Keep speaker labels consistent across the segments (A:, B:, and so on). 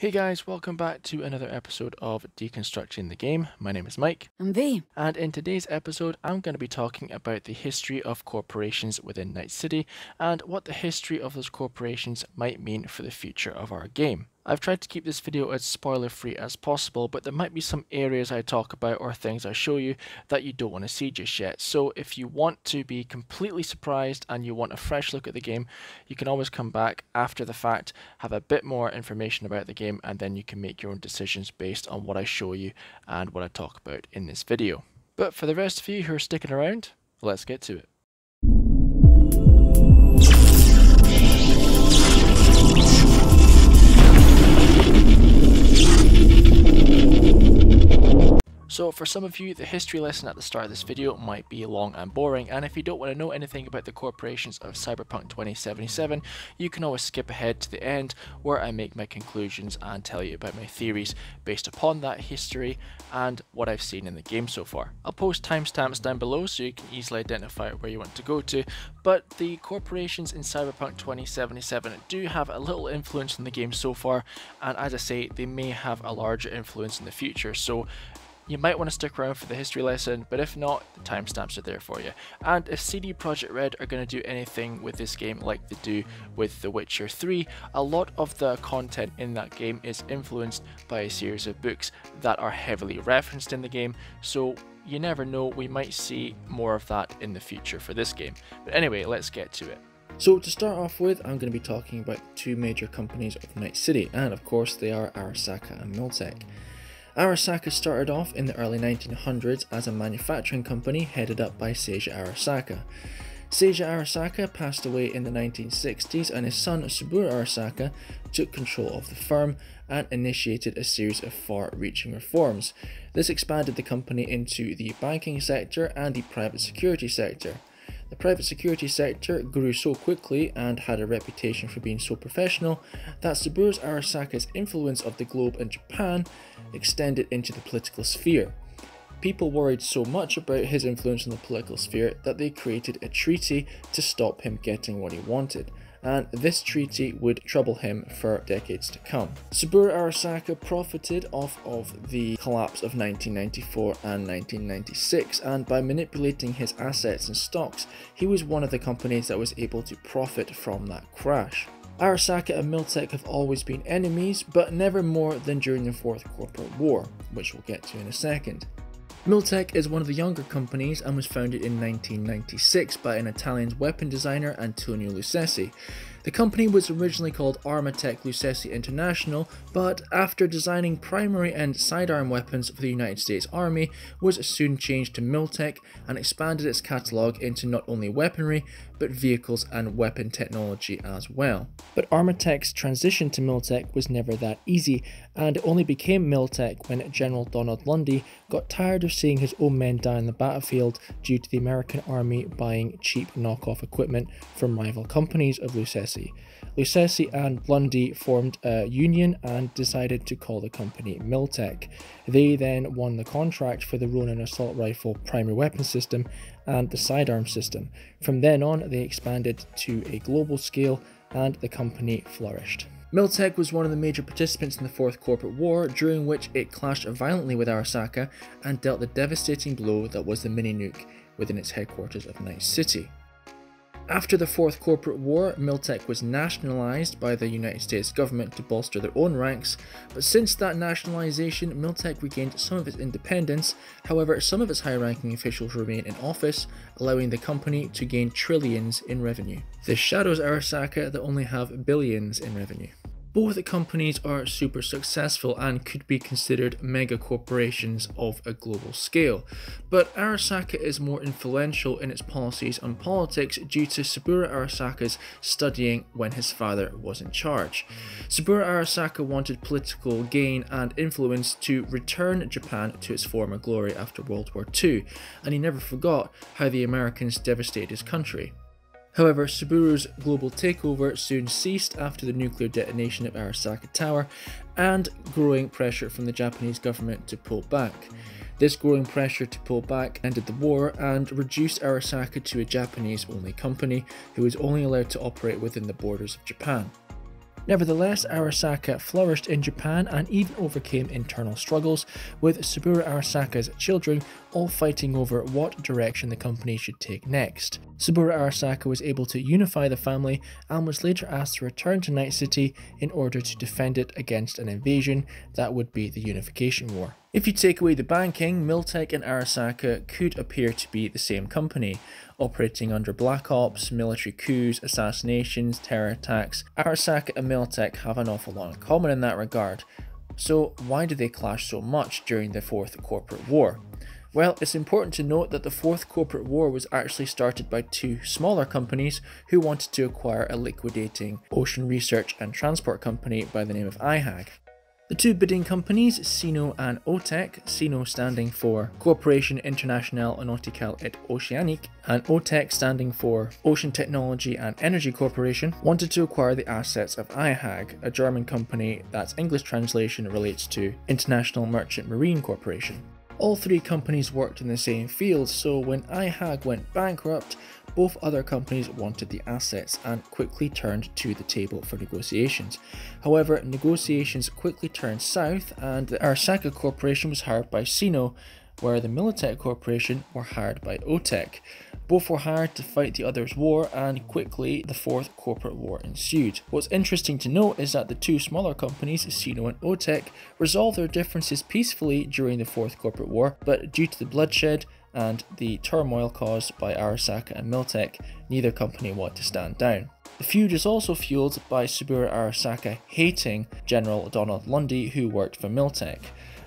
A: Hey guys, welcome back to another episode of Deconstructing the Game. My name is Mike.
B: I'm V.
A: And in today's episode, I'm going to be talking about the history of corporations within Night City and what the history of those corporations might mean for the future of our game. I've tried to keep this video as spoiler free as possible, but there might be some areas I talk about or things I show you that you don't want to see just yet. So if you want to be completely surprised and you want a fresh look at the game, you can always come back after the fact, have a bit more information about the game, and then you can make your own decisions based on what I show you and what I talk about in this video. But for the rest of you who are sticking around, let's get to it. So for some of you, the history lesson at the start of this video might be long and boring, and if you don't want to know anything about the corporations of Cyberpunk 2077, you can always skip ahead to the end where I make my conclusions and tell you about my theories based upon that history and what I've seen in the game so far. I'll post timestamps down below so you can easily identify where you want to go to, but the corporations in Cyberpunk 2077 do have a little influence in the game so far, and as I say, they may have a larger influence in the future, so you might want to stick around for the history lesson, but if not, the timestamps are there for you. And if CD Projekt Red are going to do anything with this game like they do with The Witcher 3, a lot of the content in that game is influenced by a series of books that are heavily referenced in the game, so you never know, we might see more of that in the future for this game. But anyway, let's get to it. So to start off with, I'm going to be talking about two major companies of Night City, and of course they are Arasaka and Miltech. Arasaka started off in the early 1900s as a manufacturing company headed up by Seiji Arasaka. Seiji Arasaka passed away in the 1960s and his son Saburo Arasaka took control of the firm and initiated a series of far-reaching reforms. This expanded the company into the banking sector and the private security sector. The private security sector grew so quickly and had a reputation for being so professional that Saburo Arasaka's influence of the globe and Japan extended into the political sphere. People worried so much about his influence in the political sphere that they created a treaty to stop him getting what he wanted and this treaty would trouble him for decades to come. Saburo Arasaka profited off of the collapse of 1994 and 1996, and by manipulating his assets and stocks, he was one of the companies that was able to profit from that crash. Arasaka and Miltech have always been enemies, but never more than during the Fourth Corporate War, which we'll get to in a second. Miltech is one of the younger companies and was founded in 1996 by an Italian weapon designer Antonio Lucessi. The company was originally called Armatech Lucessi International, but after designing primary and sidearm weapons for the United States Army, was soon changed to Miltech and expanded its catalogue into not only weaponry, but vehicles and weapon technology as well. But Armatech's transition to Miltech was never that easy, and it only became Miltech when General Donald Lundee got tired of seeing his own men die on the battlefield due to the American Army buying cheap knockoff equipment from rival companies of Lucessi Lucessi and Lundee formed a union and decided to call the company Miltech. They then won the contract for the Ronin assault rifle primary weapon system and the sidearm system. From then on, they expanded to a global scale and the company flourished. Miltech was one of the major participants in the Fourth Corporate War, during which it clashed violently with Arasaka and dealt the devastating blow that was the mini nuke within its headquarters of Night City. After the Fourth Corporate War, Miltech was nationalised by the United States government to bolster their own ranks, but since that nationalisation, Miltech regained some of its independence, however some of its high-ranking officials remain in office, allowing the company to gain trillions in revenue. This shadows Arasaka that only have billions in revenue. Both companies are super successful and could be considered mega corporations of a global scale, but Arasaka is more influential in its policies and politics due to Saburo Arasaka's studying when his father was in charge. Saburo Arasaka wanted political gain and influence to return Japan to its former glory after World War II, and he never forgot how the Americans devastated his country. However, Saburo's global takeover soon ceased after the nuclear detonation at Arasaka Tower and growing pressure from the Japanese government to pull back. This growing pressure to pull back ended the war and reduced Arasaka to a Japanese only company who was only allowed to operate within the borders of Japan. Nevertheless, Arasaka flourished in Japan and even overcame internal struggles, with Saburo Arasaka's children all fighting over what direction the company should take next. Saburo Arasaka was able to unify the family and was later asked to return to Night City in order to defend it against an invasion that would be the Unification War. If you take away the banking, Miltech and Arasaka could appear to be the same company, operating under black ops, military coups, assassinations, terror attacks. Arasaka and Miltech have an awful lot in common in that regard. So why do they clash so much during the Fourth Corporate War? Well, it's important to note that the Fourth Corporate War was actually started by two smaller companies who wanted to acquire a liquidating ocean research and transport company by the name of IHAG. The two bidding companies, CINO and OTEC, CINO standing for Corporation Internationale Nauticale et Oceanique, and OTEC standing for Ocean Technology and Energy Corporation, wanted to acquire the assets of IHAG, a German company that's English translation relates to International Merchant Marine Corporation. All three companies worked in the same field, so when IHAG went bankrupt, both other companies wanted the assets and quickly turned to the table for negotiations. However, negotiations quickly turned south and the Arasaka Corporation was hired by CINO, where the Militech Corporation were hired by OTEC. Both were hired to fight the other's war and quickly the Fourth Corporate War ensued. What's interesting to note is that the two smaller companies, CINO and OTEC, resolved their differences peacefully during the Fourth Corporate War, but due to the bloodshed and the turmoil caused by Arasaka and Miltech, neither company wanted to stand down. The feud is also fueled by Saburo Arasaka hating General Donald Lundee who worked for Miltech.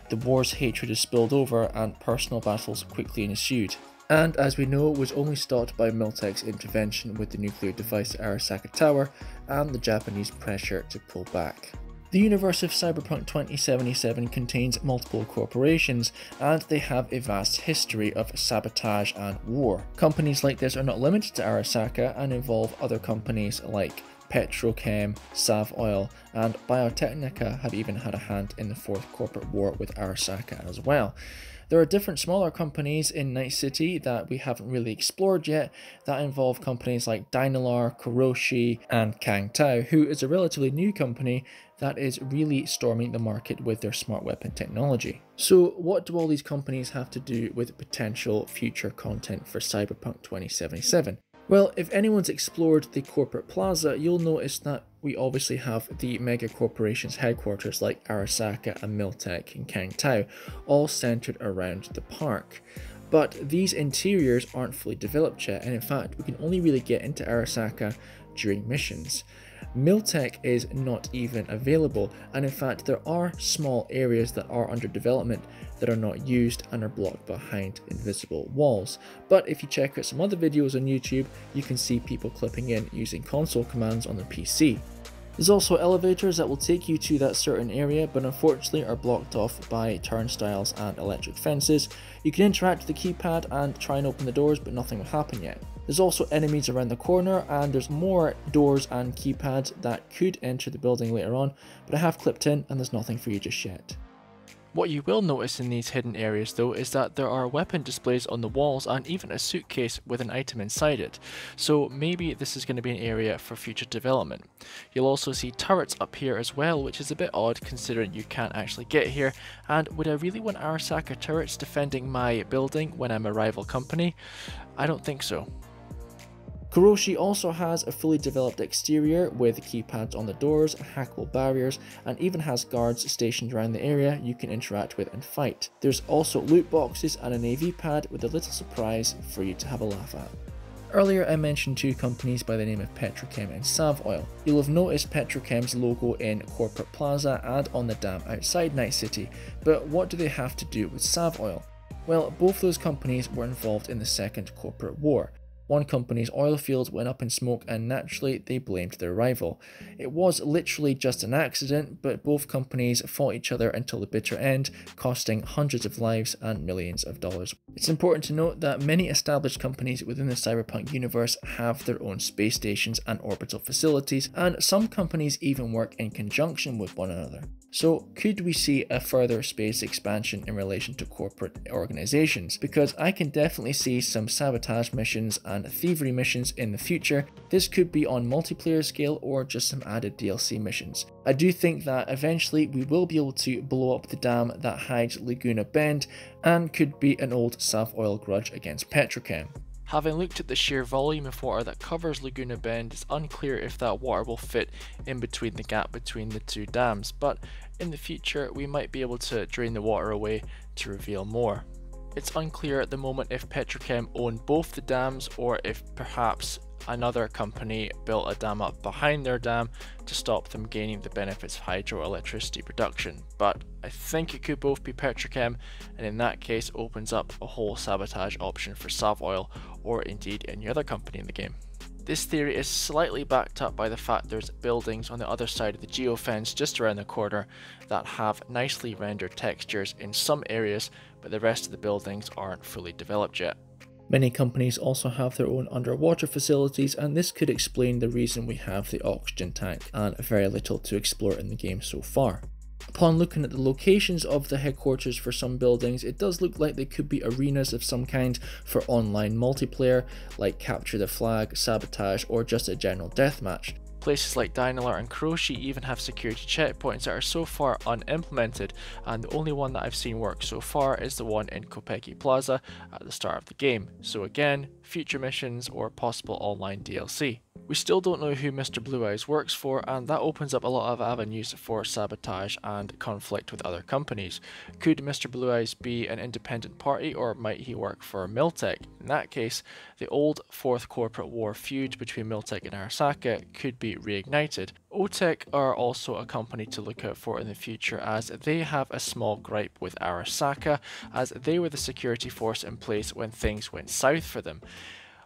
A: The war's hatred is spilled over and personal battles quickly ensued and as we know was only stopped by Miltech's intervention with the nuclear device Arasaka Tower and the Japanese pressure to pull back. The universe of Cyberpunk 2077 contains multiple corporations, and they have a vast history of sabotage and war. Companies like this are not limited to Arasaka and involve other companies like Petrochem, SovOil, and Biotechnica have even had a hand in the Fourth Corporate War with Arasaka as well. There are different smaller companies in Night City that we haven't really explored yet that involve companies like Dynalar, Kiroshi, and Kangtao, who is a relatively new company that is really storming the market with their smart weapon technology. So what do all these companies have to do with potential future content for Cyberpunk 2077? Well, if anyone's explored the corporate plaza, you'll notice that we obviously have the mega corporations headquarters like Arasaka and Miltech and Kangtao, all centered around the park. But these interiors aren't fully developed yet, and in fact, we can only really get into Arasaka during missions. Miltech is not even available, and in fact, there are small areas that are under development that are not used and are blocked behind invisible walls. But if you check out some other videos on YouTube, you can see people clipping in using console commands on the PC. There's also elevators that will take you to that certain area, but unfortunately are blocked off by turnstiles and electric fences. You can interact with the keypad and try and open the doors, but nothing will happen yet. There's also enemies around the corner, and there's more doors and keypads that could enter the building later on, but I have clipped in and there's nothing for you just yet. What you will notice in these hidden areas though is that there are weapon displays on the walls and even a suitcase with an item inside it, so maybe this is going to be an area for future development. You'll also see turrets up here as well which is a bit odd considering you can't actually get here and would I really want Arasaka turrets defending my building when I'm a rival company? I don't think so. Kiroshi also has a fully developed exterior with keypads on the doors, hackable barriers, and even has guards stationed around the area you can interact with and fight. There's also loot boxes and an AV pad with a little surprise for you to have a laugh at. Earlier I mentioned two companies by the name of Petrochem and SovOil. You'll have noticed Petrochem's logo in Corporate Plaza and on the dam outside Night City, but what do they have to do with SovOil? Well, both those companies were involved in the Second Corporate War. One company's oil fields went up in smoke and naturally they blamed their rival. It was literally just an accident, but both companies fought each other until the bitter end, costing hundreds of lives and millions of dollars. It's important to note that many established companies within the cyberpunk universe have their own space stations and orbital facilities, and some companies even work in conjunction with one another. So could we see a further space expansion in relation to corporate organizations? Because I can definitely see some sabotage missions and thievery missions in the future. This could be on multiplayer scale or just some added DLC missions. I do think that eventually we will be able to blow up the dam that hides Laguna Bend and could be an old SovOil grudge against Petrochem. Having looked at the sheer volume of water that covers Laguna Bend, it's unclear if that water will fit in between the gap between the two dams, but in the future we might be able to drain the water away to reveal more. It's unclear at the moment if Petrochem own both the dams or if perhaps another company built a dam up behind their dam to stop them gaining the benefits of hydroelectricity production. But I think it could both be Petrochem, and in that case opens up a whole sabotage option for SovOil or indeed any other company in the game. This theory is slightly backed up by the fact there's buildings on the other side of the geofence just around the corner that have nicely rendered textures in some areas, but the rest of the buildings aren't fully developed yet. Many companies also have their own underwater facilities and this could explain the reason we have the oxygen tank and very little to explore in the game so far. Upon looking at the locations of the headquarters for some buildings, it does look like they could be arenas of some kind for online multiplayer, like Capture the Flag, Sabotage, or just a general deathmatch. Places like Dynalar and Kiroshi even have security checkpoints that are so far unimplemented and the only one that I've seen work so far is the one in Konpeki Plaza at the start of the game. So again, future missions or possible online DLC. We still don't know who Mr. Blue Eyes works for, and that opens up a lot of avenues for sabotage and conflict with other companies. Could Mr. Blue Eyes be an independent party, or might he work for Miltech? In that case, the old Fourth Corporate War feud between Miltech and Arasaka could be reignited. OTEC are also a company to look out for in the future as they have a small gripe with Arasaka, as they were the security force in place when things went south for them.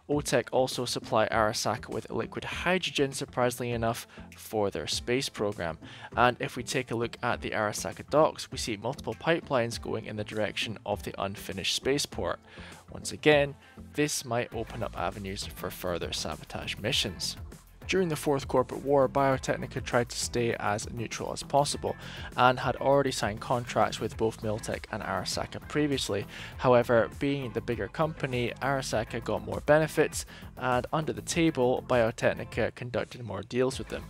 A: OTEC also supply Arasaka with liquid hydrogen, surprisingly enough, for their space program. And if we take a look at the Arasaka docks, we see multiple pipelines going in the direction of the unfinished spaceport. Once again, this might open up avenues for further sabotage missions. During the Fourth Corporate War, Biotechnica tried to stay as neutral as possible and had already signed contracts with both Miltech and Arasaka previously. However, being the bigger company, Arasaka got more benefits and under the table, Biotechnica conducted more deals with them.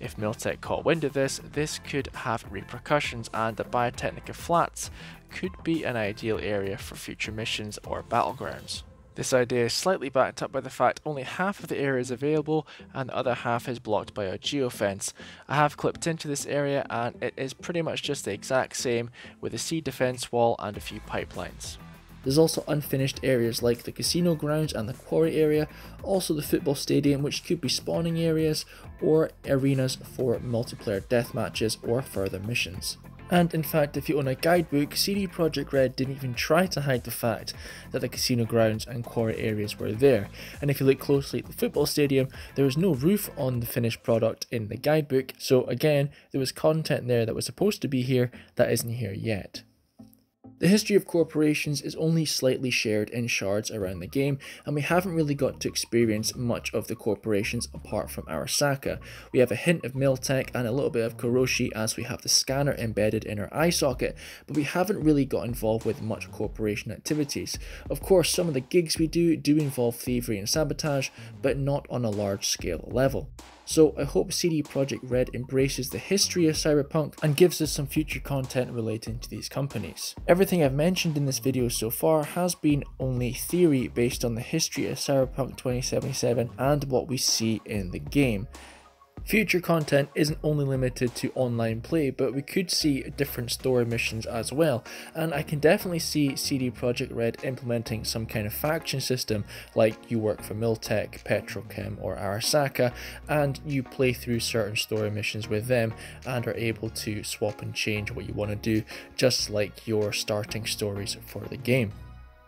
A: If Miltech caught wind of this, this could have repercussions and the Biotechnica Flats could be an ideal area for future missions or battlegrounds. This idea is slightly backed up by the fact only half of the area is available and the other half is blocked by a geofence. I have clipped into this area and it is pretty much just the exact same with a sea defence wall and a few pipelines. There's also unfinished areas like the casino grounds and the quarry area, also the football stadium which could be spawning areas or arenas for multiplayer death matches or further missions. And in fact, if you own a guidebook, CD Projekt Red didn't even try to hide the fact that the casino grounds and quarry areas were there. And if you look closely at the football stadium, there was no roof on the finished product in the guidebook. So again, there was content there that was supposed to be here that isn't here yet. The history of corporations is only slightly shared in shards around the game, and we haven't really got to experience much of the corporations apart from Arasaka. We have a hint of Miltech and a little bit of Kiroshi as we have the scanner embedded in our eye socket, but we haven't really got involved with much corporation activities. Of course, some of the gigs we do do involve thievery and sabotage, but not on a large scale level. So I hope CD Projekt Red embraces the history of Cyberpunk and gives us some future content relating to these companies. Everything I've mentioned in this video so far has been only theory based on the history of Cyberpunk 2077 and what we see in the game. Future content isn't only limited to online play, but we could see different story missions as well, and I can definitely see CD Projekt Red implementing some kind of faction system, like you work for Miltech, Petrochem, or Arasaka, and you play through certain story missions with them and are able to swap and change what you want to do, just like your starting stories for the game.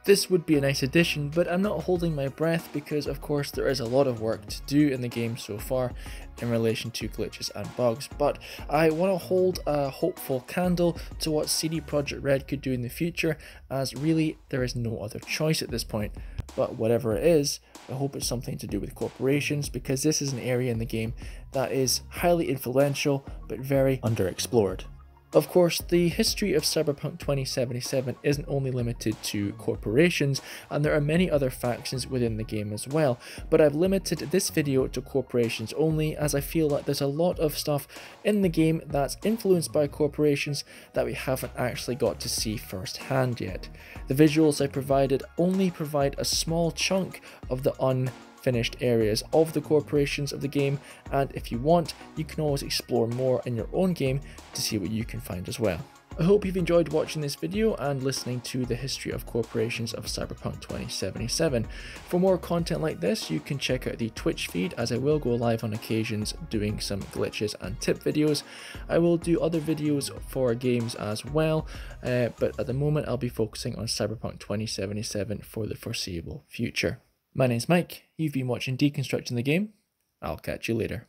A: This would be a nice addition, but I'm not holding my breath because of course there is a lot of work to do in the game so far in relation to glitches and bugs, but I want to hold a hopeful candle to what CD Projekt Red could do in the future as really there is no other choice at this point. But whatever it is, I hope it's something to do with corporations because this is an area in the game that is highly influential but very underexplored. Of course, the history of Cyberpunk 2077 isn't only limited to corporations, and there are many other factions within the game as well, but I've limited this video to corporations only as I feel that there's a lot of stuff in the game that's influenced by corporations that we haven't actually got to see firsthand yet. The visuals I provided only provide a small chunk of the un finished areas of the corporations of the game and if you want you can always explore more in your own game to see what you can find as well. I hope you've enjoyed watching this video and listening to the history of corporations of Cyberpunk 2077. For more content like this, you can check out the Twitch feed as I will go live on occasions doing some glitches and tip videos. I will do other videos for games as well, uh, but at the moment I'll be focusing on Cyberpunk 2077 for the foreseeable future. My name's Mike, you've been watching Deconstructing the Game, I'll catch you later.